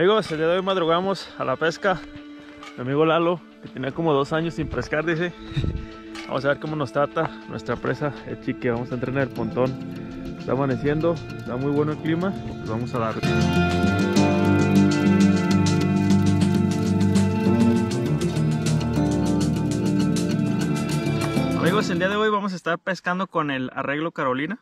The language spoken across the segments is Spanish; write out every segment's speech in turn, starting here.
Amigos, el día de hoy madrugamos a la pesca. Mi amigo Lalo, que tenía como dos años sin pescar, dice. Vamos a ver cómo nos trata nuestra presa el chique. Vamos a entrenar el pontón. Está amaneciendo, está muy bueno el clima. Pues vamos a darle. Amigos, el día de hoy vamos a estar pescando con el arreglo Carolina.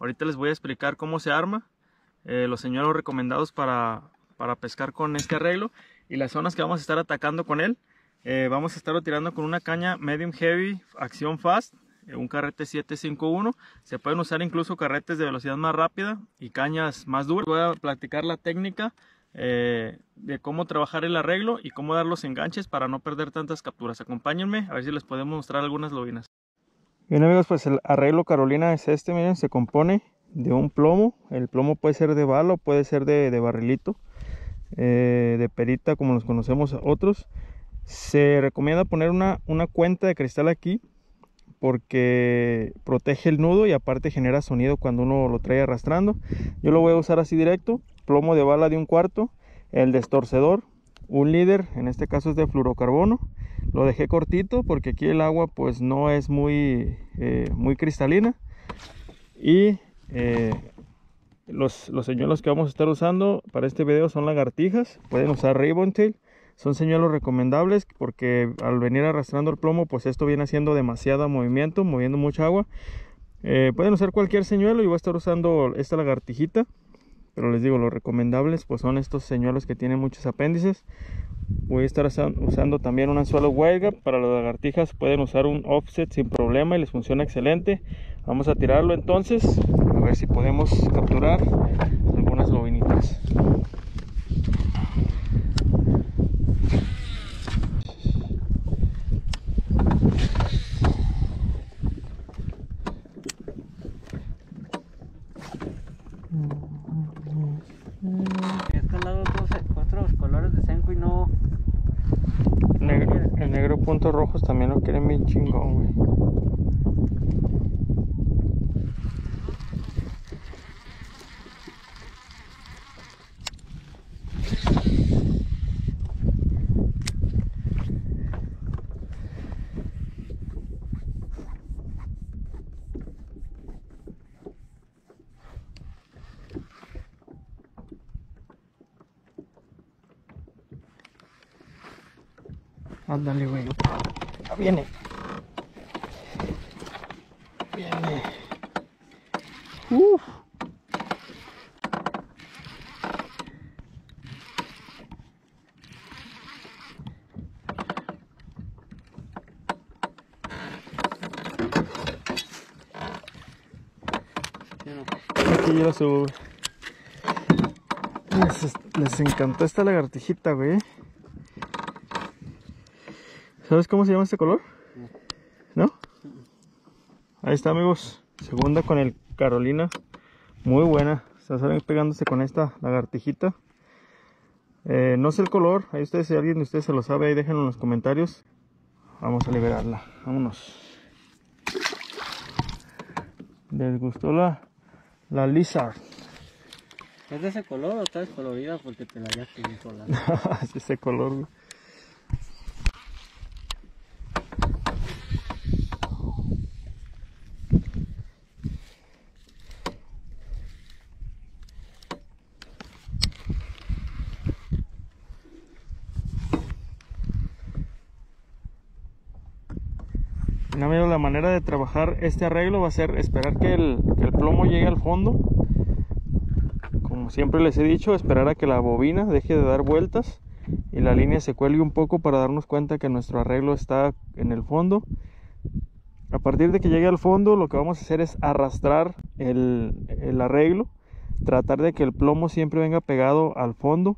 Ahorita les voy a explicar cómo se arma, eh, los señuelos recomendados para, para pescar con este arreglo y las zonas que vamos a estar atacando con él. Eh, vamos a estarlo tirando con una caña medium heavy, acción fast, eh, un carrete 751. Se pueden usar incluso carretes de velocidad más rápida y cañas más duras. Voy a practicar la técnica eh, de cómo trabajar el arreglo y cómo dar los enganches para no perder tantas capturas. Acompáñenme a ver si les podemos mostrar algunas lobinas. Bien amigos, pues el arreglo Carolina es este, miren, se compone de un plomo. El plomo puede ser de bala o puede ser de barrilito. Eh, de perita como los conocemos otros se recomienda poner una, una cuenta de cristal aquí porque protege el nudo y aparte genera sonido cuando uno lo trae arrastrando. Yo lo voy a usar así directo plomo de bala de un cuarto el destorcedor un líder en este caso es de fluorocarbono lo dejé cortito porque aquí el agua pues no es muy eh, muy cristalina y eh, los, los señuelos que vamos a estar usando para este video son lagartijas. Pueden usar Ribbon Tail. Son señuelos recomendables porque al venir arrastrando el plomo, pues esto viene haciendo demasiado movimiento, moviendo mucha agua. Eh, pueden usar cualquier señuelo. Yo voy a estar usando esta lagartijita. Pero les digo, los recomendables pues son estos señuelos que tienen muchos apéndices. Voy a estar usando también un anzuelo Wildgap. Para las lagartijas pueden usar un offset sin problema y les funciona excelente. Vamos a tirarlo entonces a ver si podemos capturar algunas lobinitas. Estos lados dos, otros colores de senco y no. Negro, el negro puntos rojos también lo quieren bien chingón, güey. Ándale, güey. Ah, Viene. Viene. Uf. Aquí yo güey. Les, les encantó esta lagartijita, güey. ¿Sabes cómo se llama este color? ¿No? Ahí está, amigos. Segunda con el Carolina. Muy buena. Está saben, pegándose con esta lagartijita. Eh, no sé el color. Ahí ustedes, si alguien de ustedes se lo sabe, ahí déjenlo en los comentarios. Vamos a liberarla. Vámonos. Les gustó la, la lizard. ¿Es de ese color o está descolorida? Porque te la hallaste bien sola. es ese color, güey. La manera de trabajar este arreglo va a ser esperar que el, plomo llegue al fondo como siempre les he dicho, esperar a que la bobina deje de dar vueltas y la línea se cuelgue un poco para darnos cuenta que nuestro arreglo está en el fondo. A partir de que llegue al fondo, lo que vamos a hacer es arrastrar el, el arreglo, tratar de que el plomo siempre venga pegado al fondo.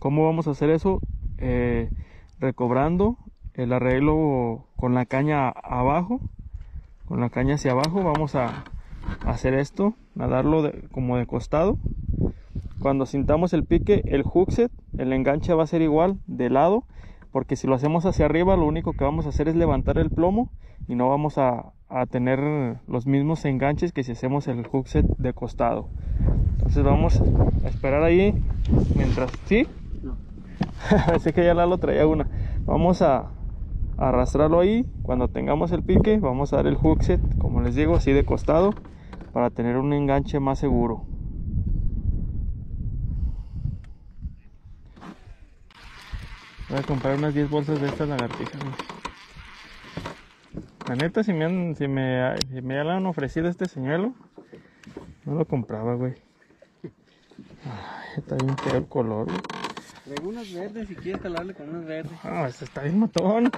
¿Cómo vamos a hacer eso? Eh, recobrando el arreglo con la caña abajo, con la caña hacia abajo, vamos a hacer esto, a darlo de- como de costado. Cuando sintamos el pique, el hookset, el enganche va a ser igual de lado, porque si lo hacemos hacia arriba, lo único que vamos a hacer es levantar el plomo y no vamos a, a tener los mismos enganches que si hacemos el hook set de costado. Entonces vamos a esperar ahí mientras... ¿Sí? Así que ya Lalo traía una. Vamos a arrastrarlo ahí. Cuando tengamos el pique, vamos a dar el hook set, como les digo, así de costado, para tener un enganche más seguro. Voy a comprar unas 10 bolsas de estas lagartijas. La neta, si me, han, si me, si me han ofrecido este señuelo, no lo compraba, güey. Ay, está bien feo el color, güey. Traigo unas verdes si quieres calarle con unas verdes. Ah, este está bien matón.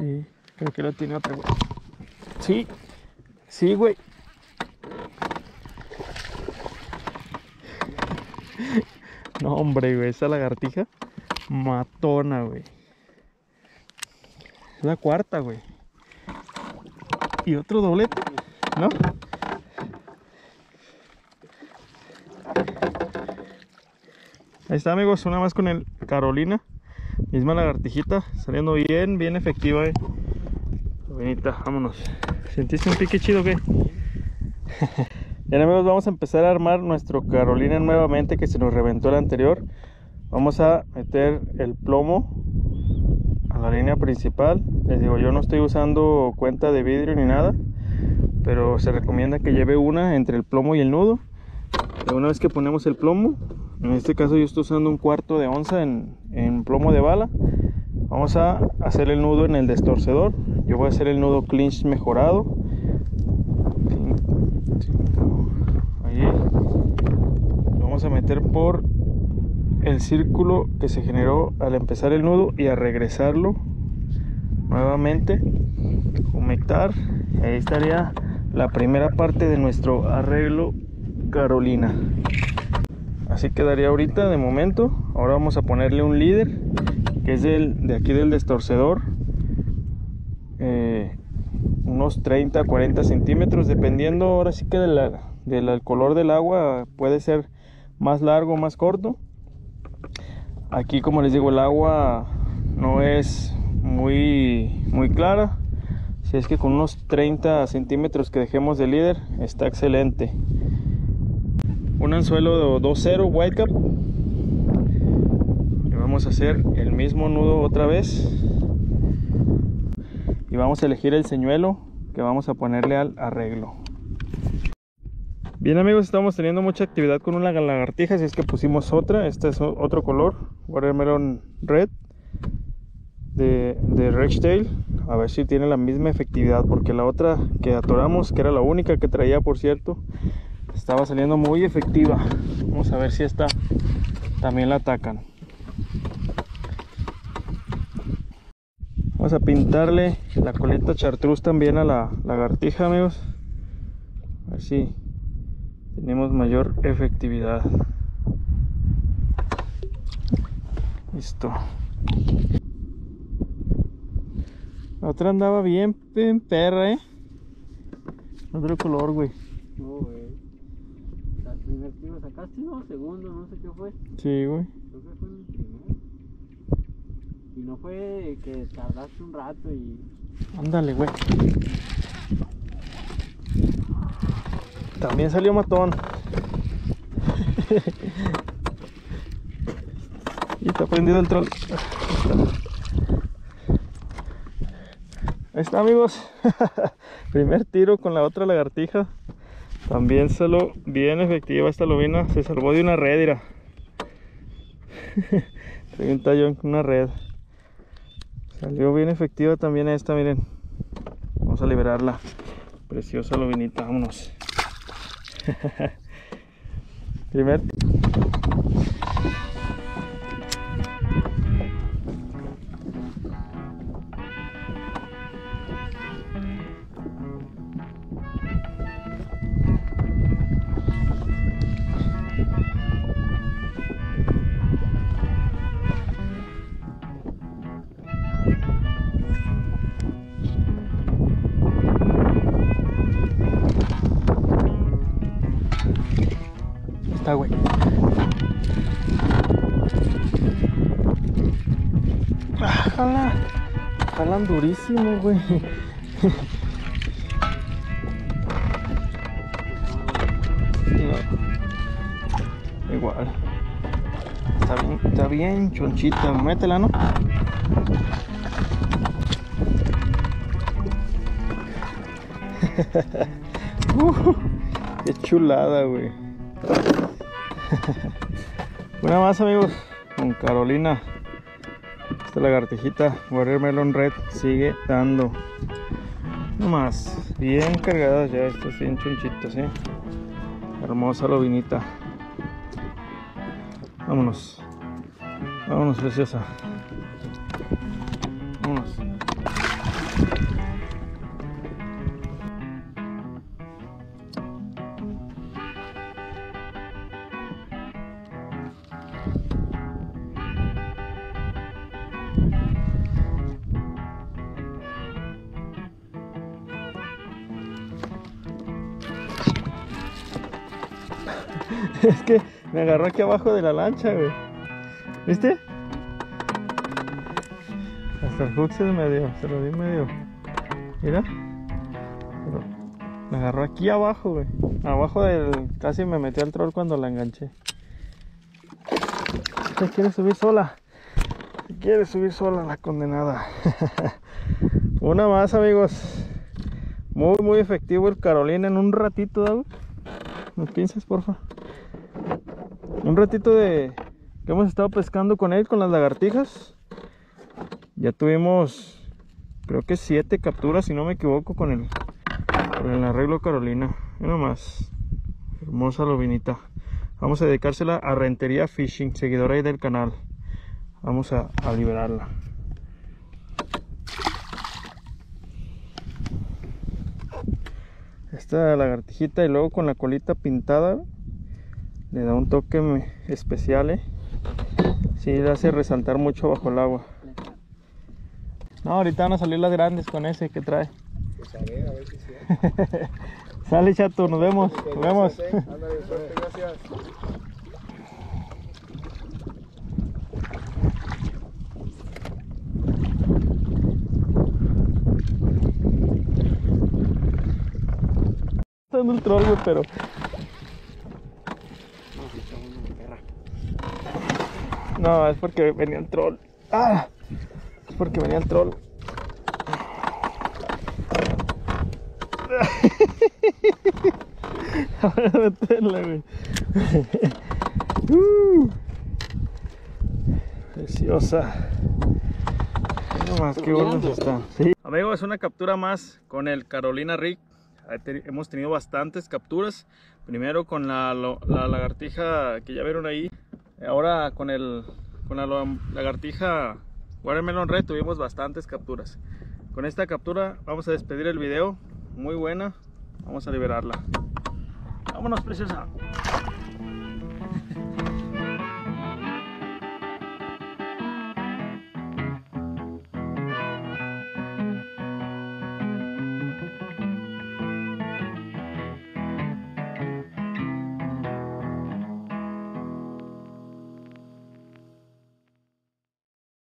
Sí, creo que lo tiene otra, güey. Sí, sí, güey. No, hombre, güey, esa lagartija matona, güey. Es la cuarta, güey. Y otro doblete, ¿no? Ahí está, amigos, una más con el Carolina. Misma lagartijita, saliendo bien, bien efectiva, eh. Vámonos. ¿Sentiste un pique chido, qué? Bien, amigos, vamos a empezar a armar nuestro Carolina nuevamente que se nos reventó el anterior. Vamos a meter el plomo a la línea principal. Les digo, yo no estoy usando cuenta de vidrio ni nada, pero se recomienda que lleve una entre el plomo y el nudo. Y una vez que ponemos el plomo, en este caso yo estoy usando un cuarto de onza en, plomo de bala. Vamos a hacer el nudo en el destorcedor. Yo voy a hacer el nudo clinch mejorado. Ahí. Vamos a meter por el círculo que se generó al empezar el nudo y a regresarlo nuevamente. Humectar. Ahí estaría la primera parte de nuestro arreglo Carolina. Así quedaría ahorita de momento. Ahora vamos a ponerle un líder que es del, de aquí del destorcedor. Eh, unos 30 40 centímetros dependiendo ahora sí que del color del agua puede ser más largo más corto aquí como les digo el agua no es muy muy clara si es que con unos 30 centímetros que dejemos de líder está excelente un anzuelo de 2.0 Whitecap y vamos a hacer el mismo nudo otra vez. Y vamos a elegir el señuelo que vamos a ponerle al arreglo. Bien amigos estamos teniendo mucha actividad con una lagartija así es que pusimos otra. Este es otro color watermelon red de, de a ver si tiene la misma efectividad porque la otra que atoramos que era la única que traía por cierto estaba saliendo muy efectiva vamos a ver si esta también la atacan vamos a pintarle la coleta chartreuse también a la lagartija amigos a ver si tenemos mayor efectividad listo la otra andaba bien, bien perra, eh. Otro color, güey. No, güey. No, segundo, no sé qué fue. Sí, güey. Creo que fue el primero. Y no fue que tardaste un rato y. Ándale, güey. También salió matón. y está prendido el troll. Ahí está, amigos. Primer tiro con la otra lagartija. También salió bien efectiva esta lobina. Se salvó de una red, mira. Trae un tallón con una red. Salió bien efectiva también esta, miren. Vamos a liberarla. Preciosa lobinita, vámonos. Primer. Durísimo, güey. Igual. Está bien, está bien chonchita. Métela, ¿no? Uh, qué chulada, güey. Una más amigos, con Carolina. Esta lagartijita Watermelon Red sigue dando. Más, bien cargadas ya, estas bien chonchitas, ¿eh? Hermosa lobinita. Vámonos. Vámonos, preciosa. es que me agarró aquí abajo de la lancha, güey. ¿Viste? Hasta el hook se me dio, se lo di medio. Mira. Me agarró aquí abajo, güey. Abajo del. Casi me metió al troll cuando la enganché. Se quiere subir sola. Quiere subir sola la condenada. Una más, amigos. Muy, muy efectivo el Carolina en un ratito, ¿no? ¿Me pinzas, porfa? Un ratito de que hemos estado pescando con él, con las lagartijas. Ya tuvimos, creo que siete capturas, si no me equivoco, con el, con el arreglo Carolina. Mira más. Hermosa lobinita. Vamos a dedicársela a Rentería Fishing, seguidora ahí del canal. Vamos a liberarla. Esta lagartijita y luego con la colita pintada le da un toque especial, ¿eh? Sí, le hace resaltar mucho bajo el agua. No, ahorita van a salir las grandes con ese que trae. Pues a ver, a ver si. Sale chato, nos vemos, nos vemos. Gracias, Está dando el troll, güey, pero. No, es porque venía el troll. ¡Ah! Es porque venía el troll. Ahora meterla, güey. Uh. Preciosa. No más, qué buenos están. Sí. Amigos, es una captura más con el Carolina Rick. Hemos tenido bastantes capturas. Primero con la, lagartija que ya vieron ahí. Ahora con, el, con la lagartija Watermelon Red tuvimos bastantes capturas. Con esta captura vamos a despedir el video. Muy buena. Vamos a liberarla. Vámonos, preciosa.